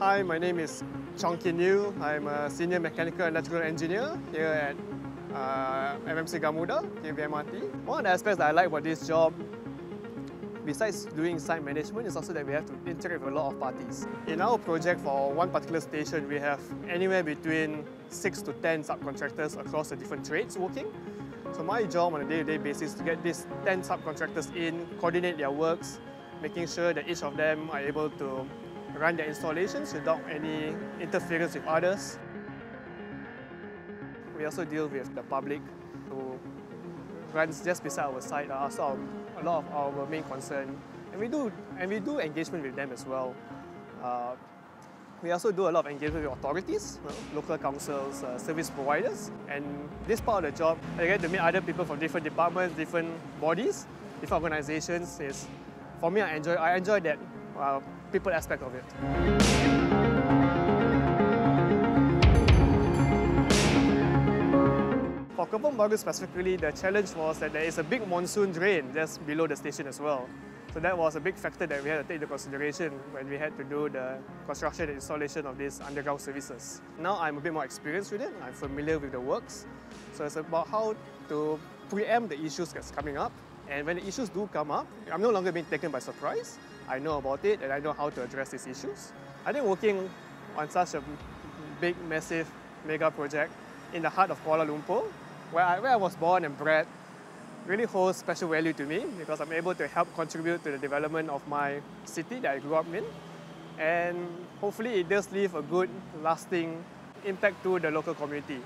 Hi, my name is Chong Khin Yew. I'm a senior mechanical and electrical engineer here at uh, MMC Gamuda, KVMRT. One of the aspects that I like about this job, besides doing site management, is also that we have to interact with a lot of parties. In our project for one particular station, we have anywhere between 6 to 10 subcontractors across the different trades working. So my job on a day-to-day -day basis is to get these 10 subcontractors in, coordinate their works, making sure that each of them are able to run their installations without any interference with others. We also deal with the public who runs just beside our site, are also a lot of our main concern. And we do, and we do engagement with them as well. Uh, we also do a lot of engagement with authorities, local councils, uh, service providers. And this part of the job, I get to meet other people from different departments, different bodies, different organizations. Is for me, I enjoy. I enjoy that uh, people aspect of it. For Kepong Baru specifically, the challenge was that there is a big monsoon drain just below the station as well. So that was a big factor that we had to take into consideration when we had to do the construction and installation of these underground services. Now I'm a bit more experienced with it, I'm familiar with the works. So it's about how to preempt the issues that's coming up. And when the issues do come up, I'm no longer being taken by surprise. I know about it and I know how to address these issues. I think working on such a big, massive mega project in the heart of Kuala Lumpur, where I, where I was born and bred, really holds special value to me because I'm able to help contribute to the development of my city that I grew up in. And hopefully it does leave a good, lasting impact to the local community.